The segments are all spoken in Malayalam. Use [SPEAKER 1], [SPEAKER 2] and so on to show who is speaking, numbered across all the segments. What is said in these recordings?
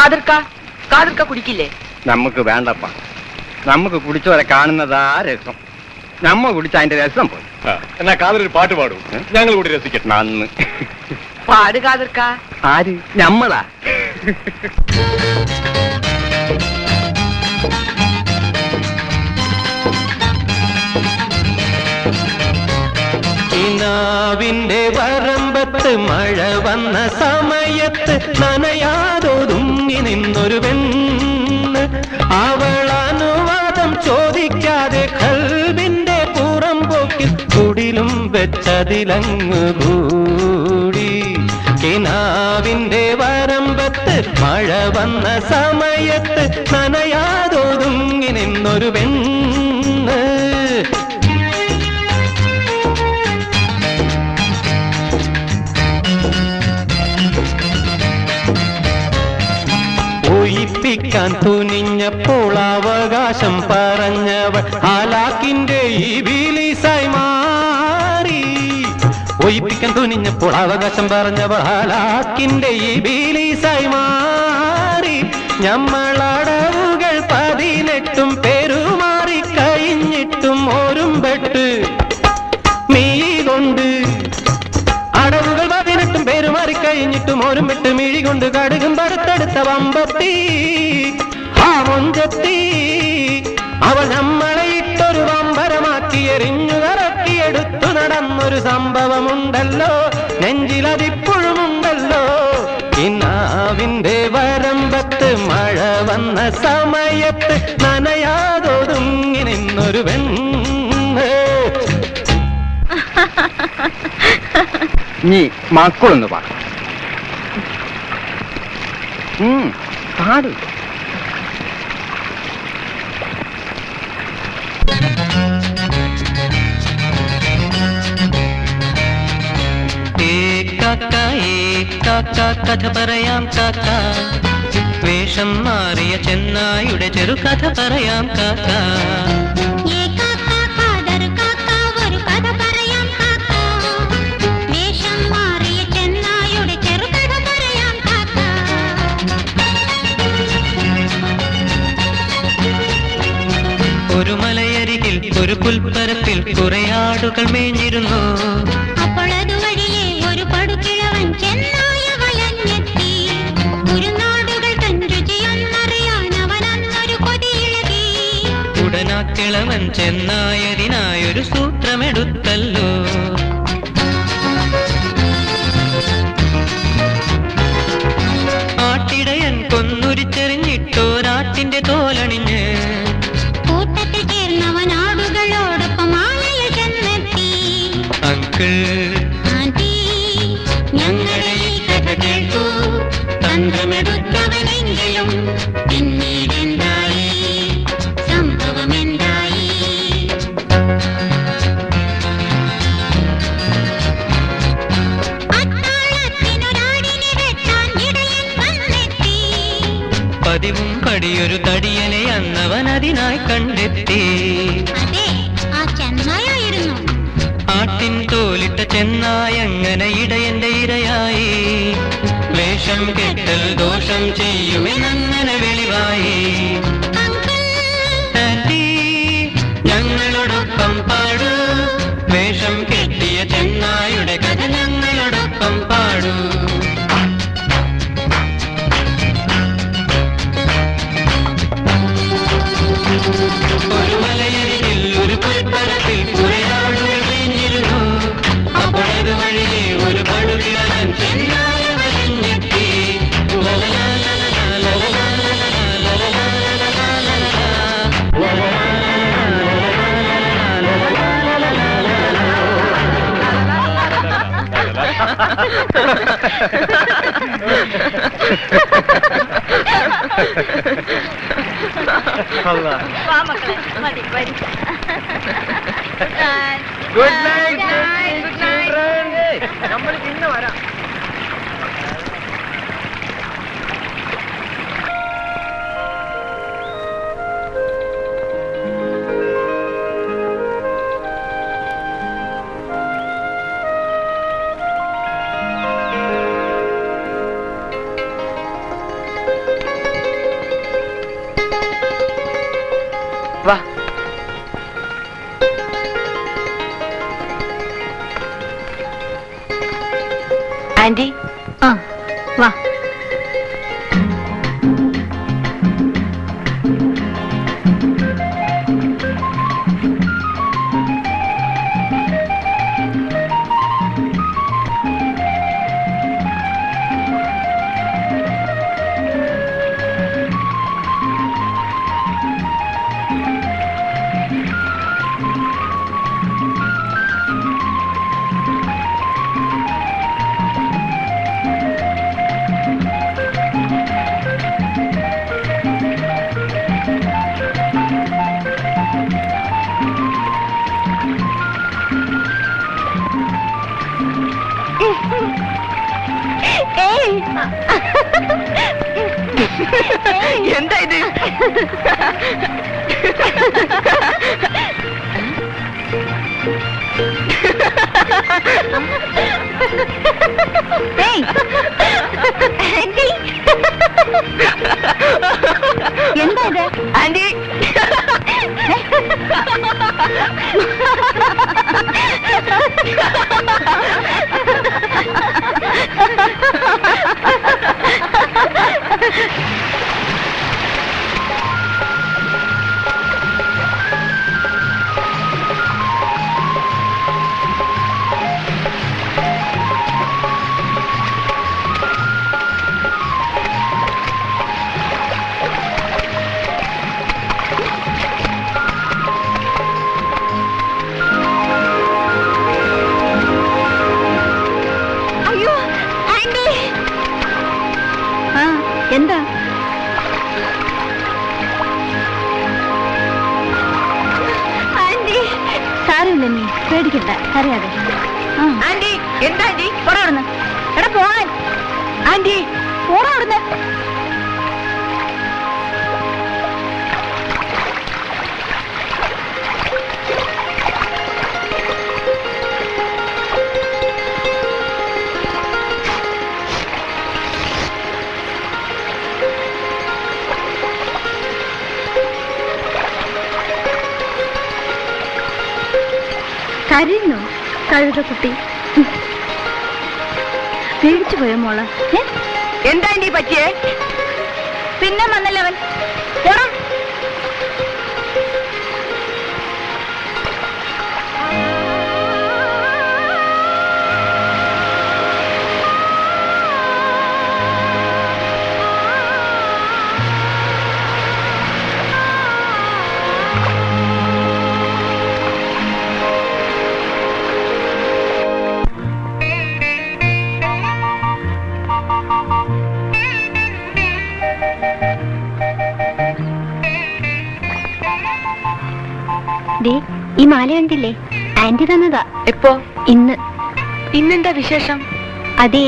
[SPEAKER 1] കാതിർക്ക കാതിർക്ക കുടിക്കില്ലേ?
[SPEAKER 2] നമുക്ക് വേണ്ടപ്പ. നമുക്ക് കുടിച്ചവരെ കാണുന്നതാ രസം നമ്മ കുടിച്ച അതിന്റെ രസം പോയി.
[SPEAKER 3] എന്നാ കാതലൊരു പാട്ട് പാടും. ഞങ്ങൾ കൂടി രസിക്കട്ടെ.
[SPEAKER 2] നന്ന്.
[SPEAKER 1] പാട് കാതിർക്ക.
[SPEAKER 2] ആര്? ഞമ്മളാ.
[SPEAKER 4] കിനാവിന്റെ വരമ്പത്ത് മഴ വന്ന സമയത്ത് നനയാതൊതുങ്ങി നിന്നൊരു പെണ്ണ്. അവൾ ചോദിക്കാതെ കൽവിന്റെ പുറം പോക്കിൽ കുടിലും വെച്ചതിലങ്ങ് കൂടി. കിനാവിന്റെ വരമ്പത്ത് മഴ വന്ന സമയത്ത് നനയാതൊതുങ്ങി നിന്നൊരു പെണ്ണ്. ഒയിപ്പിക്കാൻ തുനിഞ്ഞപ്പോൾ അവകാശം പറഞ്ഞവൾ ഹാലാക്കിന്റെ ഈ ബിലീസായി മാറി. ഒയിപ്പിക്കാൻ തുനിഞ്ഞപ്പോൾ അവകാശം പറഞ്ഞവൾ ഹാലാക്കിന്റെ ഈ ബിലീസായി മാറി. ഞമ്മളടവുകൾ പതിനെട്ടും പെരുമാറി കഴിഞ്ഞിട്ടും ഒരുമ്പെട്ട്. മീ കൊണ്ട് അടവുകൾ പതിനെട്ടും പേരുമാറി കഴിഞ്ഞിട്ടും ഓരും വിട്ട് മിഴി കടുകും പടുത്തെടുത്ത വമ്പത്തി. സംഭവമുണ്ടല്ലോ നെഞ്ചിലതിപ്പോഴുമുണ്ടല്ലോ. ഇന്നാവിന്റെ വരമ്പത്ത് മഴ വന്ന സമയത്ത് നനയാതൊതുങ്ങി നിന്നൊരു പെണ്ണ്.
[SPEAKER 2] നീ മക്കളൊന്ന് പാടും.
[SPEAKER 4] പാട്. കാക്ക കഥ പറയാം കാക്ക. വേഷം മാറിയ ചെന്നായുടെ ചെറു കഥ പറയാം കാക്ക.
[SPEAKER 5] ഒരു
[SPEAKER 4] മലയരികിൽ ഒരു പുൽപ്പരപ്പിൽ കുറേ ആടുകൾ മേഞ്ഞിരുന്നു. കിളവൻ ചെന്നായതിനായൊരു സൂത്രമെടുത്തല്ലോ. ആട്ടിൻ തോലിട്ട ചെന്നായങ്ങനെ ഇടയന്റെ ഇരയായി. വേഷം കെട്ടൽ ദോഷം ചെയ്യുമെന്നങ്ങനെ വെളിവായി.
[SPEAKER 6] മതി വരി
[SPEAKER 2] ഗുഡ് നൈറ്റ്
[SPEAKER 1] വാ. ആന്റി
[SPEAKER 6] ആ വാ.
[SPEAKER 1] എന്താ ഇത്?
[SPEAKER 6] ഏയ്. ആന്റി എന്താ ഇത്?
[SPEAKER 1] ആന്റി
[SPEAKER 6] അയ്യോ എന്താ? ആന്റി സാരമില്ല നീ പേടിക്കണ്ട. കരയാതെ. ആ.
[SPEAKER 1] ആന്റി എന്താ
[SPEAKER 6] കഴുത കുട്ടി. പേടിച്ചു പോയോ മോൾ?
[SPEAKER 1] എന്താ നീ പറ്റിയേ?
[SPEAKER 6] പിന്നെ വന്നല്ലവൻ. പോടാ ദേ ഈ മാല കണ്ടില്ലേ? ആന്റി തന്നതാ.
[SPEAKER 1] എപ്പോ?
[SPEAKER 6] ഇന്ന്.
[SPEAKER 1] ഇന്നെന്താ വിശേഷം?
[SPEAKER 6] അതേ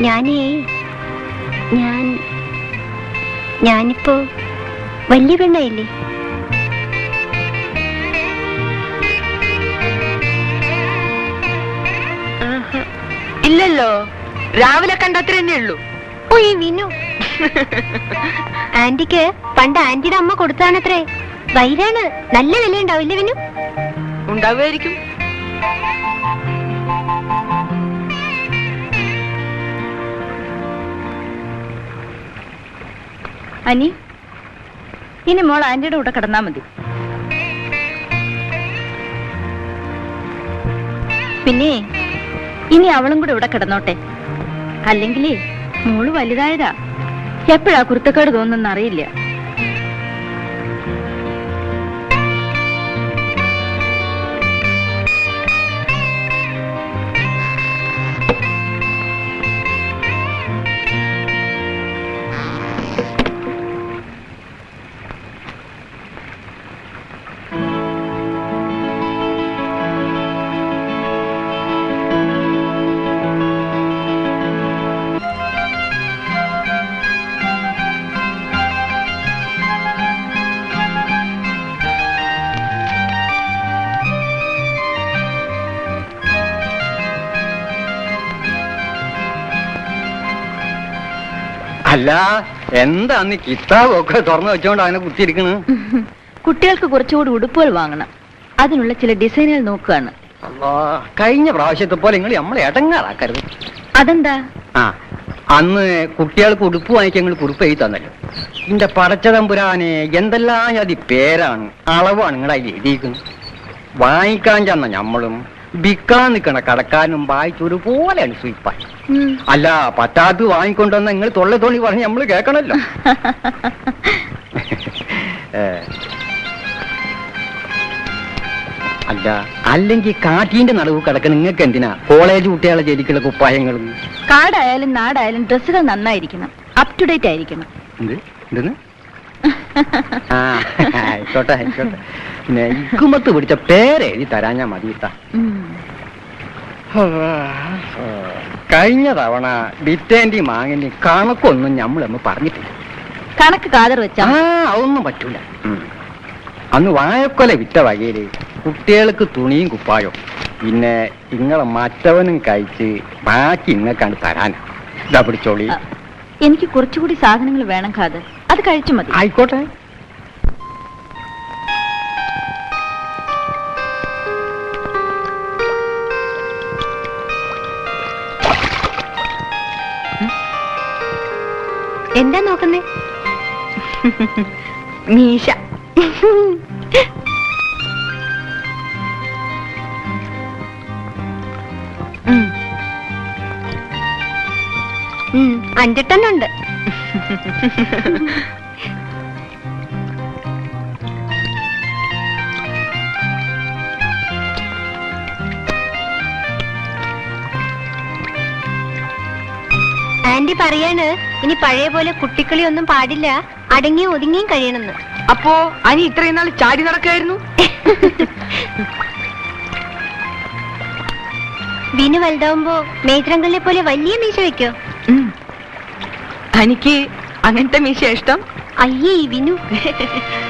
[SPEAKER 6] ഞാനേ ഞാൻ ഞാനിപ്പോ വലിയ പെണ്ണായില്ലേ?
[SPEAKER 1] ഇല്ലല്ലോ. രാവിലെ കണ്ടത്ര തന്നെ ഉള്ളൂ.
[SPEAKER 6] ഓ ഈ വിനു ആന്റിക്ക് പണ്ട് ആന്റിയുടെ അമ്മ കൊടുത്താണത്രേ വൈരാണ്. നല്ല വില ഉണ്ടാവില്ലേ വിനു?
[SPEAKER 1] ഉണ്ടാവുമായിരിക്കും.
[SPEAKER 6] അനി ഇനി മോൾ ആന്റിയുടെ കൂടെ കിടന്നാ മതി. പിന്നെ ഇനി അവളും കൂടെ ഇവിടെ കിടന്നോട്ടെ. അല്ലെങ്കിലേ മോൾ വലുതായതാ. എപ്പോഴാ കുരുത്തക്കേട് തോന്നുന്ന
[SPEAKER 2] അല്ല എന്താ നീ കിതാബൊക്കെ തുറന്നു വെച്ചോണ്ട് അതിനെ കുത്തിയിരിക്കണ്?
[SPEAKER 6] കുട്ടികൾക്ക് കുറച്ചുകൂടി ഉടുപ്പുകൾ വാങ്ങണം. അതിനുള്ള ചില ഡിസൈനുകൾ നോക്കുകയാണ്.
[SPEAKER 2] കഴിഞ്ഞ പ്രാവശ്യത്തെ പോലെ നിങ്ങൾ നമ്മളെ ഇടങ്ങാറാക്കരുത്
[SPEAKER 6] അതെന്താ?
[SPEAKER 2] ആ അന്ന് കുട്ടികൾക്ക് ഉടുപ്പ് വാങ്ങിക്കാൻ നിങ്ങൾ കുറിപ്പ് എഴുതി തന്നല്ലോ. എന്റെ പടച്ചതമ്പുരാനെ എന്തെല്ലാം ജാതി പേരാണ് അളവാണ് നിങ്ങളതിൽ എഴുതിയിരിക്കുന്നത്. വാങ്ങിക്കാൻ ചെന്ന നമ്മളും വിൽക്കാൻ നിൽക്കണ കടക്കാരനും വായിച്ചു ഒരുപോലെയാണ് സ്വീപ്പാൻ. അല്ല പറ്റാത്ത വാങ്ങിക്കൊണ്ടുവന്ന നിങ്ങൾ തൊള്ള തോണി പറഞ്ഞ് നമ്മൾ കേൾക്കണല്ലോ. അല്ല അല്ലെങ്കിൽ കാറ്റീന്റെ നടവ് കിടക്കുന്ന നിങ്ങൾക്ക് എന്തിനാ കോളേജ് കുട്ടികളെ ജയിലിക്കുള്ള കുപ്പായങ്ങളും?
[SPEAKER 6] കാടായാലും നാടായാലും ഡ്രസ്സുകൾ നന്നായിരിക്കണം. അപ് ടു ഡേറ്റ് ആയിരിക്കണം.
[SPEAKER 2] എന്ത്? എന്തെന്ന്? ആയിക്കോട്ടെ ആയിക്കോട്ടെ. പിന്നെ ഇക്കുമത്ത് പിടിച്ച പേരെഴുതി തരാൻ ഞാൻ മതി. കഴിഞ്ഞ തവണ ബിറ്റേന്റെയും മാങ്ങന്റെയും കണക്കൊന്നും ഞമ്മളൊന്ന് പറഞ്ഞിട്ടില്ല.
[SPEAKER 6] കണക്ക് കാതർ വെച്ചാ?
[SPEAKER 2] ആ അതൊന്നും പറ്റൂല. അന്ന് വാഴക്കൊല വിറ്റ വകയിൽ കുട്ടികൾക്ക് തുണിയും കുപ്പായോ പിന്നെ ഇങ്ങളെ മറ്റവനും കഴിച്ച് ബാക്കി ഇങ്ങക്കാണ് തരാനാ. ഇതാ പിടിച്ചോളി.
[SPEAKER 6] എനിക്ക് കുറച്ചുകൂടി സാധനങ്ങൾ വേണം ഖാദർ. അത് കഴിച്ചു മതി.
[SPEAKER 2] ആയിക്കോട്ടെ.
[SPEAKER 1] എന്താ നോക്കുന്നേ? മീശ. അഞ്ചെട്ടെണ്ണുണ്ട്
[SPEAKER 5] ആന്റി പറയാണ് ഇനി പഴയ പോലെ കുട്ടിക്കളി ഒന്നും പാടില്ല. അടങ്ങിയും ഒതുങ്ങിയും കഴിയണമെന്ന്.
[SPEAKER 1] അപ്പോ അനി ഇത്രയും നാൾ ചാടി നടക്കായിരുന്നു
[SPEAKER 5] വിനു വലുതാവുമ്പോ മേത്രങ്കലിനെ പോലെ വലിയ മീശ വെക്കോ?
[SPEAKER 1] ഉം. അനിക്ക് അങ്ങനത്തെ മീശ ഇഷ്ടം
[SPEAKER 5] അയ്യേ വിനു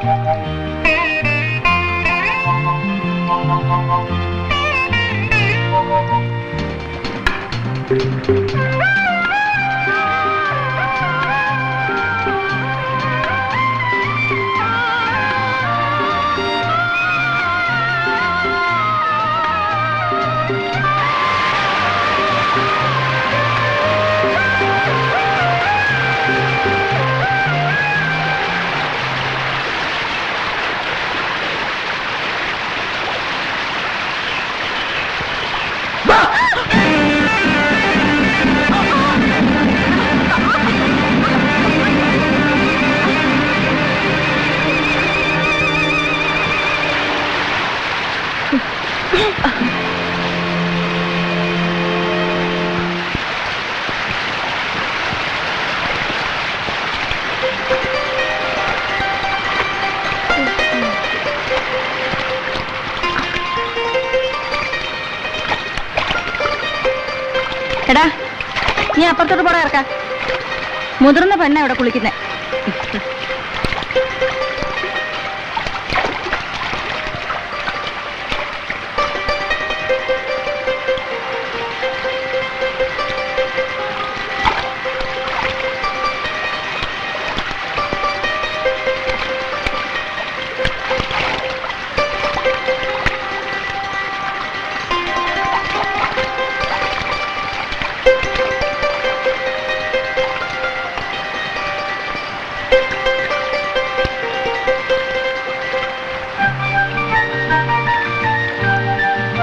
[SPEAKER 5] Thank you.
[SPEAKER 6] എടാ നീ അപ്പുറത്തോട്ട് പോടാ ഇറക്കാം. മുതിർന്ന പെണ്ണ ഇവിടെ കുളിക്കുന്നേ.